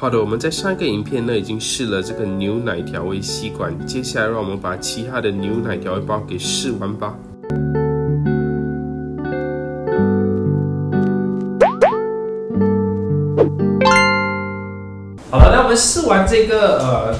好的，我们在上一个影片呢已经试了这个牛奶调味吸管，接下来让我们把其他的牛奶调味包给试完吧。好了，那我们试完这个呃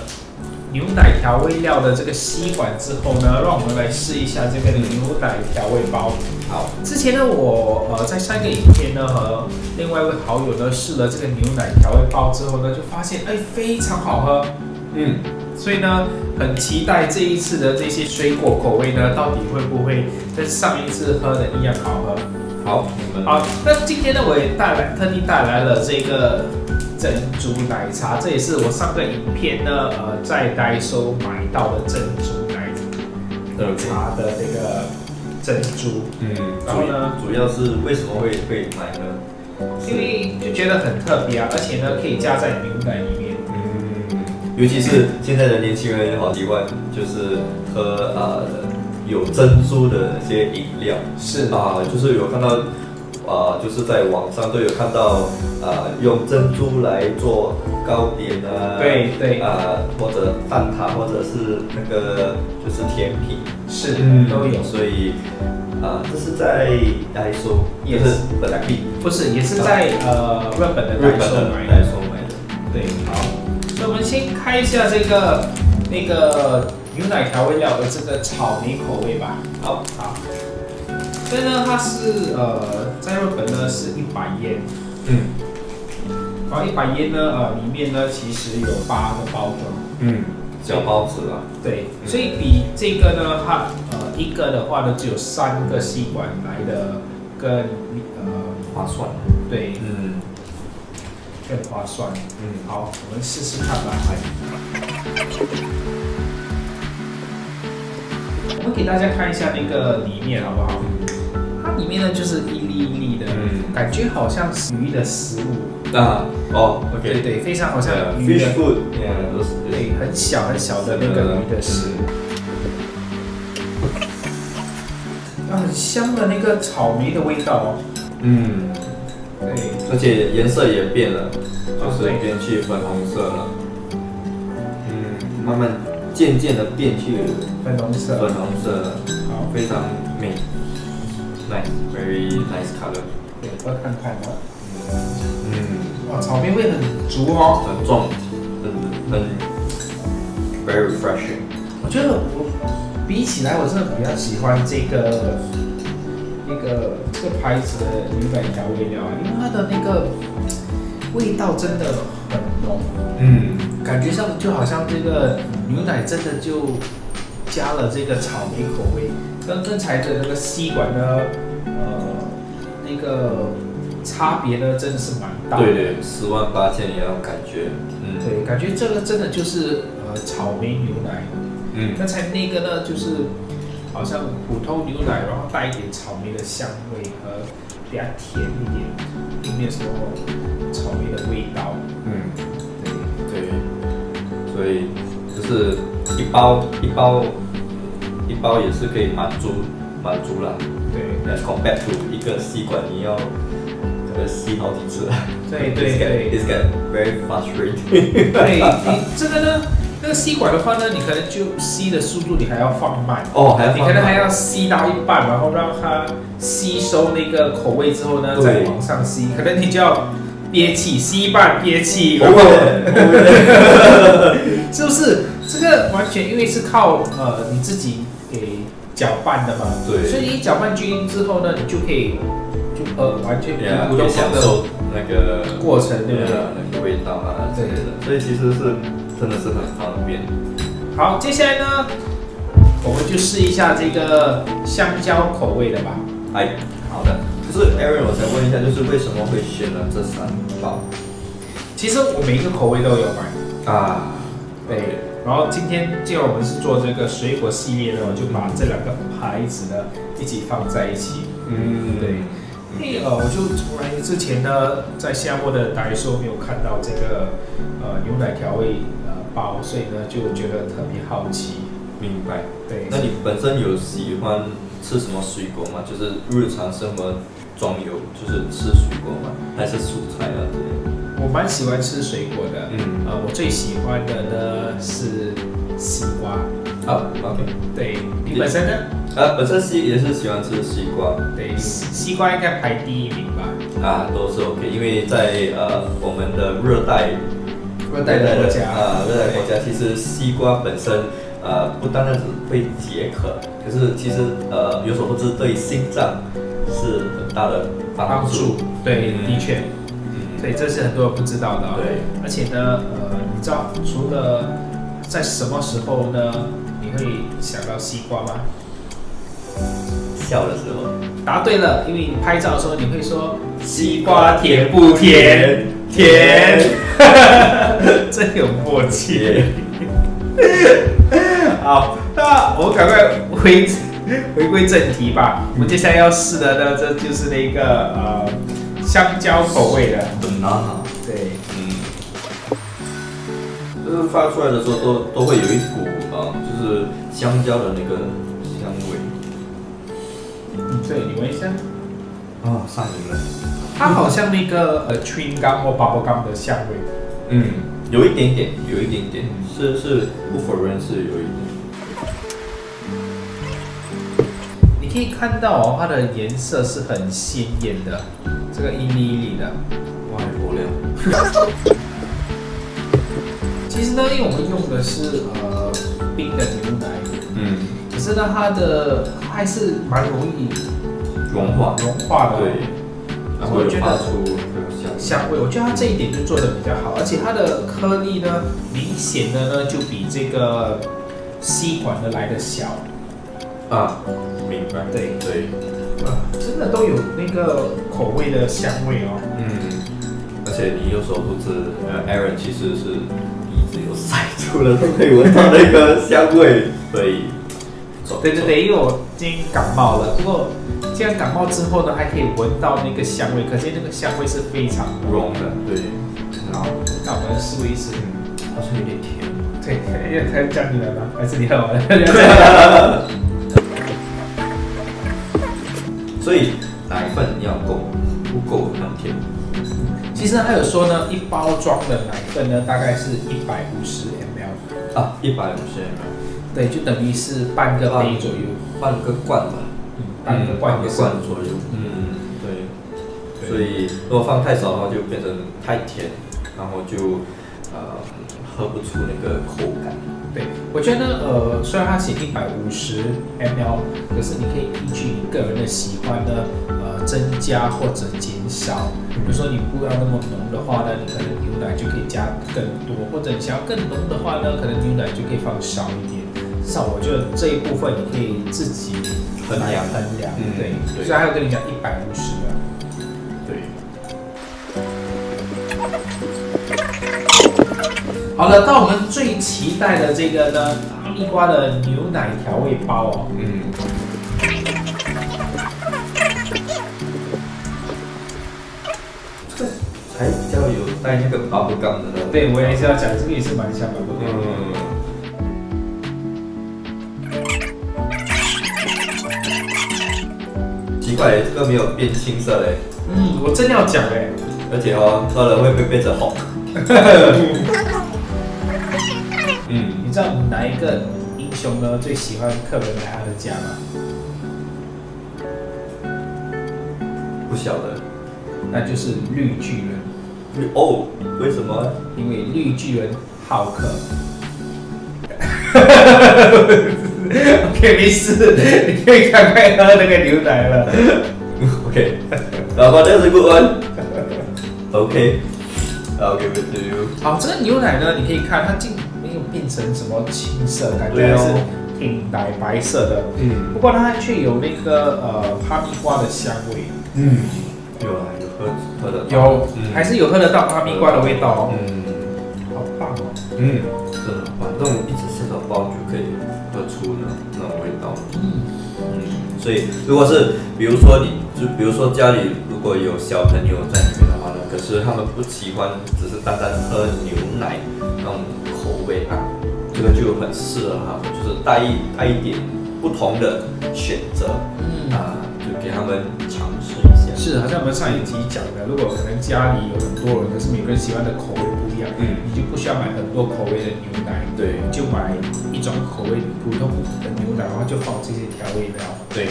牛奶调味料的这个吸管之后呢，让我们来试一下这个牛奶调味包。好，之前呢我呃在上一个影片呢和另外一位好友呢试了这个牛奶调味包之后呢，就发现哎非常好喝，嗯，所以呢很期待这一次的这些水果口味呢，到底会不会跟上一次喝的一样好喝？好，好，那今天呢我也带来特地带来了这个。珍珠奶茶，这也是我上个影片呢，呃，在代收买到的珍珠奶茶的这个珍珠。嗯，然后呢，主要是为什么会会买呢？因为就觉得很特别啊，而且呢，可以加在牛奶里面。嗯，尤其是现在的年轻人好习惯，就是喝呃有珍珠的那些饮料。是啊，就是有看到。啊，就是在网上都有看到，啊，用珍珠来做糕点啊，对对，啊，或者蛋挞，或者是那个就是甜品，是都有。所以，啊，这是在代收，也是本来币，不是，也是在呃日本的代收买代收买的。对，好，所以我们先开一下这个那个牛奶调味料的这个草莓口味吧。好，好。所以呢，它是呃，在日本呢是一百烟，嗯，然后一百烟呢，呃，里面呢其实有八个包装，嗯，小包子啊，对，所以比这个呢，它呃一个的话呢，只有三个吸管来的更呃划算，对，嗯，更划算，嗯，好，我们试试看吧，来我们给大家看一下那个里面好不好？里面呢就是一粒一粒的，感觉好像是鱼的食物啊。哦，OK，对对，非常好像鱼的，对，很小很小的那个鱼的食物。啊，很香的那个草莓的味道哦。嗯，对，而且颜色也变了，就是变去粉红色了。嗯，慢慢渐渐的变去粉红色，粉红色了，好，非常美。Nice, very nice color。对，我看看哦。嗯，哇，草莓味很足哦，很重，很很 very refreshing。我觉得我比起来，我真的比较喜欢这个那个这个牌子的牛奶调味料啊，因为它的那个味道真的很浓。嗯，感觉上就好像这个牛奶真的就加了这个草莓口味。跟刚才的那个吸管呢，呃，那个差别呢，真的是蛮大。对对，十万八千里那种感觉。嗯，对，感觉这个真的就是呃草莓牛奶。嗯，刚才那个呢，就是好像普通牛奶，然后带一点草莓的香味和比较甜一点，并没有什么草莓的味道。嗯，对对，所以就是一包一包。一包也是可以满足满足了，对，as compared to 一个吸管你要可能吸好几次，对 对对，it's get very frustrating。对，你这个呢，那个吸管的话呢，你可能就吸的速度你还要放慢，哦，还要你可能还要吸到一半，然后让它吸收那个口味之后呢，再往上吸，可能你就要憋气吸一半，憋气，是不是？这个完全因为是靠呃你自己。给搅拌的嘛，对，所以你搅拌均匀之后呢，你就可以就呃完全不用享受那个过程，对不对？那个味道啊之类的，所以其实是真的是很方便。好，接下来呢，我们就试一下这个香蕉口味的吧。哎，好的。就是 Aaron，我想问一下，就是为什么会选了这三包？其实我每一个口味都有买啊，对。然后今天既然我们是做这个水果系列呢，我就把这两个牌子呢一起放在一起。嗯，对。因为呃，我就从来之前呢，在夏末的打时候没有看到这个呃牛奶调味呃包，所以呢就觉得特别好奇。明白。对。那你本身有喜欢吃什么水果吗？就是日常生活中有就是吃水果吗？还是蔬菜啊之类？我蛮喜欢吃水果的，嗯呃，我最喜欢的呢是西瓜。好，OK。对你本身呢？啊，本身西也是喜欢吃西瓜，对，西西瓜应该排第一名吧？啊，都是 OK，因为在呃我们的热带热带的国家啊，热带国家其实西瓜本身呃不单单只会解渴，可是其实呃有所不知对心脏是很大的帮助。对，嗯的确，嗯，对，这是很多人不知道的、哦。对，而且呢，呃，你知道除了在什么时候呢，你会想到西瓜吗？笑的时候，答对了，因为你拍照的时候你会说西瓜甜不甜？甜，真有默契。好，那我们赶快回回归正题吧。我们接下来要试的呢，这就是那个呃香蕉口味的。banana，对，嗯，就是发出来的时候都都会有一股啊、就是香蕉的那个香味嗯，对，你闻一下，啊，上瘾了。它好像那个呃 chewing gum 或 bubble gum 的香味。嗯，有一点点，有一点点，是是不否认是有一点。你可以看到哦，它的颜色是很鲜艳的，这个一粒一粒的。哇，有料。其实呢，因为我们用的是呃冰的牛奶，嗯，可是呢，它的它还是蛮容易融化。融化的。对，我觉得香味，我觉得它这一点就做的比较好，而且它的颗粒呢，明显的呢就比这个吸管的来的小，啊，明白。对对，啊，真的都有那个口味的香味哦。嗯，而且你有所不知，呃，Aaron 其实是鼻子有塞住了，都可以闻到那个香味，所以对对，对，因为我今天感冒了，不过既然感冒之后呢，还可以闻到那个香味，可见那个香味是非常不浓的，对，好，那我们试一试。嗯，好像有点甜。对，因为他叫你来吗？还是你让我来？所以奶粉要够，不够很甜。其实还有说呢，一包装的奶粉呢，大概是一百五十 ml，啊，一百五十 ml，对，就等于是半个杯左右，半个罐吧，嗯，半个罐半个。罐左右。嗯，对。所以如果放太少的话，就变成太甜，然后就呃喝不出那个口感。对，我觉得呃，虽然它写一百五十 ml，可是你可以依据你个人的喜欢呢，呃，增加或者减少。比如说你不要那么浓的话呢，你可能牛奶就可以加更多，或者你想要更浓的话呢，可能牛奶就可以放少一点。至少我觉得这一部分你可以自己衡量衡量。嗯对，对所以还有跟你讲一百五十的。对。好了，到我们最期待的这个呢，哈密瓜的牛奶调味包哦。嗯。这个才比较有带那个 bubble gum 的那种。对，我也是要讲，这个也是蛮像的，不对？嗯。奇怪，这个没有变青色嘞，嗯，我真要讲哎，而且哦，喝了会不会变成红？嗯，你知道哪一个英雄呢最喜欢客人来他的家吗？不晓得。那就是绿巨人，哦，为什么？因为绿巨人好客。OK，没事，你可以赶快喝那个牛奶了。OK，老婆，这是 good one。OK，I'll give it to you。好，这个牛奶呢，你可以看它竟没有变成什么青色，感觉还是挺奶白色的。嗯不过它却有那个呃哈密瓜的香味，嗯，有啊，有喝喝的。有、嗯还是有喝得到哈密瓜的味道哦，嗯好棒哦。嗯，真的很棒，这种一直吃到饱就可以喝出那那种味道。嗯，嗯，所以如果是比如说你就比如说家里如果有小朋友在可是他们不喜欢只是单单喝牛奶那种口味啊，这个就很适合他们，就是带一带一点不同的选择嗯啊，就给他们尝试一下。是是，好像我们上一集讲的，如果可能家里有很多人，可是每个人喜欢的口味不一样，嗯你就不需要买很多口味的牛奶，对你就买一种口味普通的牛奶，然后就放这些调味料。对，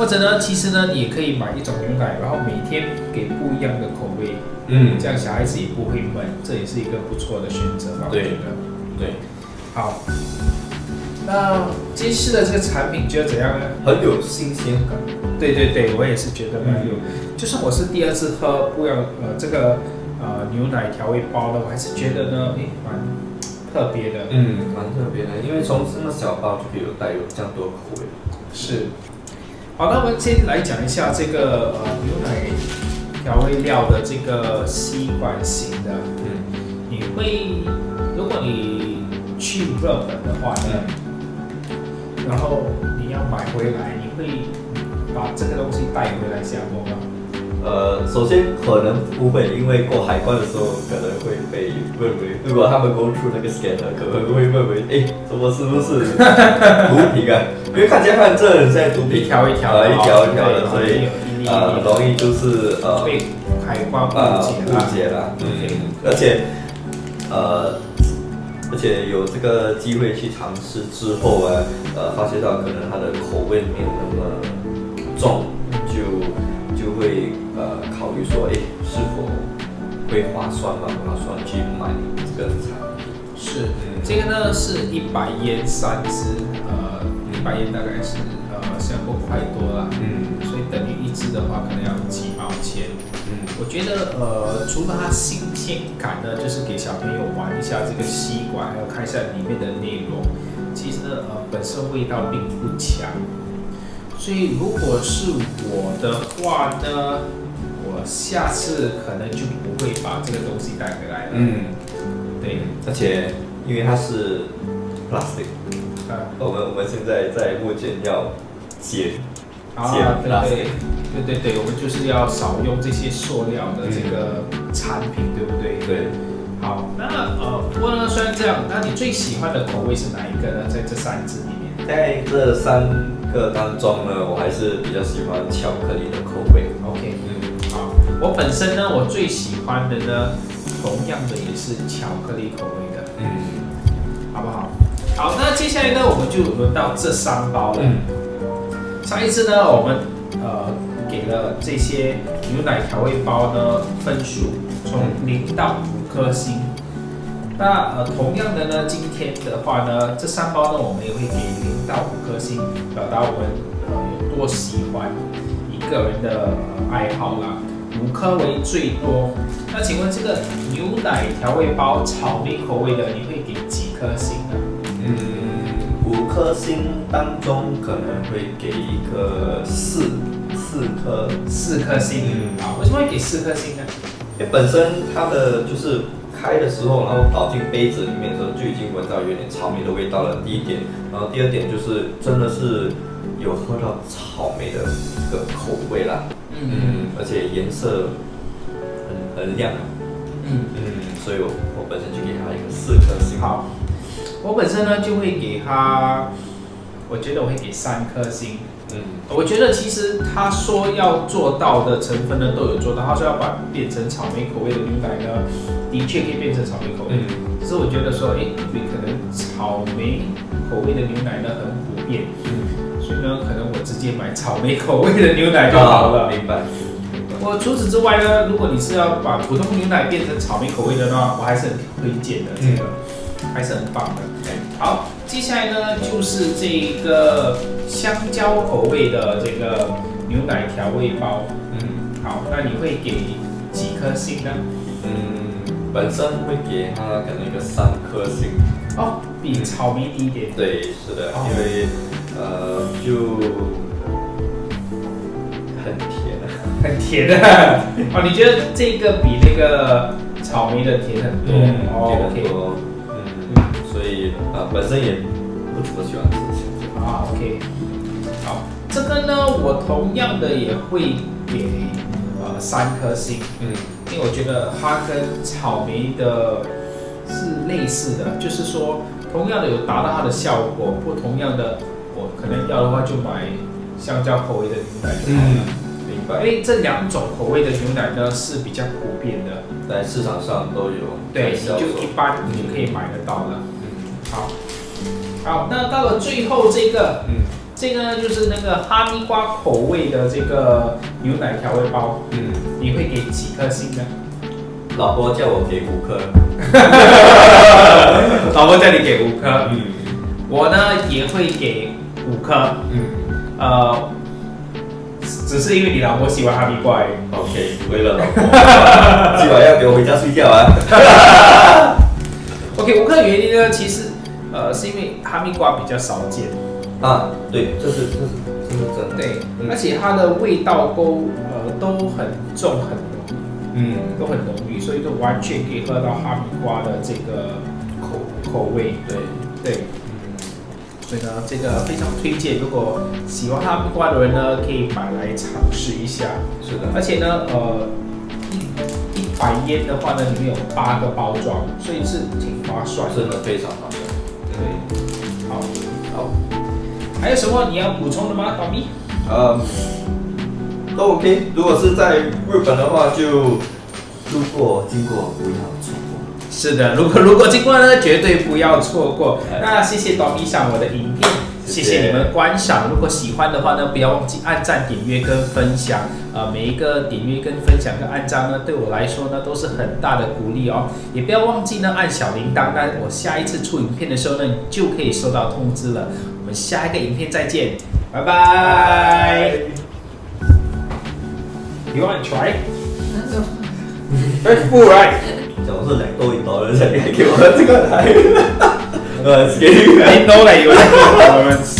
或者呢，其实呢，你也可以买一种牛奶，然后每天给不一样的口味，嗯这样小孩子也不会闷，这也是一个不错的选择吧，我对觉得。对，好，那这次的这个产品觉得怎样呢？很有新鲜感。对对对，我也是觉得蛮有，就是我是第二次喝不一样呃这个呃牛奶调味包的，我还是觉得呢，诶蛮特别的。嗯，蛮特别的，因为从这么小包就可以有带有这样多口味。是。好，那我们先来讲一下这个呃牛奶调味料的这个吸管型的。嗯你会，如果你去日本的话呢，然后你要买回来，你会把这个东西带回来下播吗？呃，首先可能不会，因为过海关的时候可能会被问为，如果他们公出那个 scanner，可能会问为，哎，怎么是不是 毒品啊？因为看起来看这很像毒品，一条一条的呃，一条一条的，所以呃，容易就是呃被海关误呃解了。误解了，嗯而且呃，而且有这个机会去尝试之后啊，呃，发现到可能它的口味没有那么重，会划算吗？划算去买这个产品？是嗯这个呢是一百烟三支，呃，一百烟大概是呃新加坡块多啦，嗯所以等于一支的话可能要几毛钱。嗯我觉得呃，除了它新鲜感呢，就是给小朋友玩一下这个吸管，还有看一下里面的内容。其实呢，呃，本身味道并不强，所以如果是我的话呢，我下次可能就不会把这个东西带回来了。嗯，对，而且因为它是 plastic，啊、我们我们现在在目前要减啊，减对 plastic 对对对对，我们就是要少用这些塑料的这个产品，对不对？对。好，那呃，不过呢，虽然这样，那你最喜欢的口味是哪一个呢？在这三支里面在这三个当中呢，我还是比较喜欢巧克力的口味。？OK，我本身呢，我最喜欢的呢，同样的也是巧克力口味的，嗯好不好？好，那接下来呢，我们就轮到这三包了。嗯上一次呢，我们呃给了这些牛奶调味包呢分数从零到五颗星。那呃同样的呢，今天的话呢，这三包呢我们也会给零到五颗星，表达我们呃有多喜欢一个人的、呃、爱好啦。五颗为最多。那请问这个牛奶调味包草莓口味的，你会给几颗星呢？嗯，五颗星当中可能会给一个四四颗，四颗星。嗯好，为什么会给四颗星呢？因为本身它的就是开的时候，然后倒进杯子里面的时候，就已经闻到有点草莓的味道了。第一点，然后第二点就是真的是有喝到草莓的这个口味啦。嗯，而且颜色很很亮。嗯。嗯，所以我我本身就给他一个四颗星。好，我本身呢就会给他，我觉得我会给三颗星。嗯我觉得其实他说要做到的成分呢都有做到，他说要把变成草莓口味的牛奶呢，的确可以变成草莓口味。嗯只是我觉得说，哎，可能草莓口味的牛奶呢很普遍，嗯，接买草莓口味的牛奶就好了。啊明白。我除此之外呢，如果你是要把普通牛奶变成草莓口味的呢，我还是很推荐的，这个、还是很棒的。好，接下来呢就是这个香蕉口味的这个牛奶调味包。嗯好，那你会给几颗星呢？嗯，本身会给它可能一个三颗星。哦，比草莓低一点。对，是的，哦因为呃就很甜的。哦，你觉得这个比那个草莓的甜很多？哦甜很，OK。多。嗯，所以呃本身也不怎么喜欢吃香蕉。啊，OK，好，这个呢，我同样的也会给呃三颗星，嗯因为我觉得它跟草莓的是类似的，就是说同样的有达到它的效果，不同样的我可能要的话就买香蕉口味的牛奶就好了。明因为这两种口味的牛奶呢是比较普遍的，在市场上都有对，你就一般你就可以买得到了。嗯。好，好，那到了最后这个，嗯。这个呢就是那个哈密瓜口味的这个牛奶调味包，嗯，你会给几颗星呢？老婆叫我给五颗。老婆叫你给五颗，嗯。我呢也会给五颗，嗯。呃，只是因为你老婆喜欢哈密瓜而已。，OK，为了老婆，今晚要给我回家睡觉啊。OK，五颗的原因呢，其实呃是因为哈密瓜比较少见，啊，对，这是这是这是真的。对，嗯而且它的味道都呃都很重很浓，嗯，都很浓郁，所以就完全可以喝到哈密瓜的这个口口味。对，对，所以呢，这个非常推荐，如果喜欢哈密瓜的人呢，可以买来尝试一下。是的。而且呢，呃，一一百烟的话呢，里面有八个包装，所以是挺划算。真的非常划算。对，好，好，还有什么你要补充的吗，小咪？呃，都 OK。如果是在日本的话，就路过经过不要错过。是的，如果如果经过呢，绝对不要错过。哎那谢谢导米上我的影片，谢谢谢谢你们观赏。如果喜欢的话呢，不要忘记按赞、点阅跟分享。呃，每一个点阅跟分享跟按赞呢，对我来说呢都是很大的鼓励哦。也不要忘记呢按小铃铛，那我下一次出影片的时候呢，你就可以收到通知了。我们下一个影片再见，拜拜。You want to try? Very full, right? 假如是两多一刀的，才给我这个来。呃，给 I know that you like performance.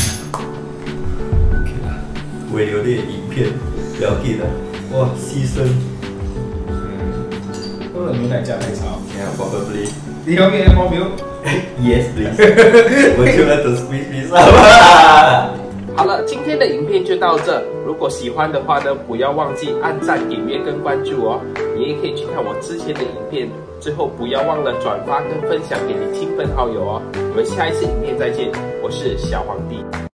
尾流的影片，不要记得。哇，牺牲。喝了牛奶加奶茶。Yeah, probably. 你有没有猫咪？Yes, please. Would you like to squeeze me some? 好了，今天的影片就到这。如果喜欢的话呢，不要忘记按赞、点阅跟关注哦。你也可以去看我之前的影片，最后不要忘了转发跟分享给你亲朋好友哦。我们下一次影片再见，我是小皇帝。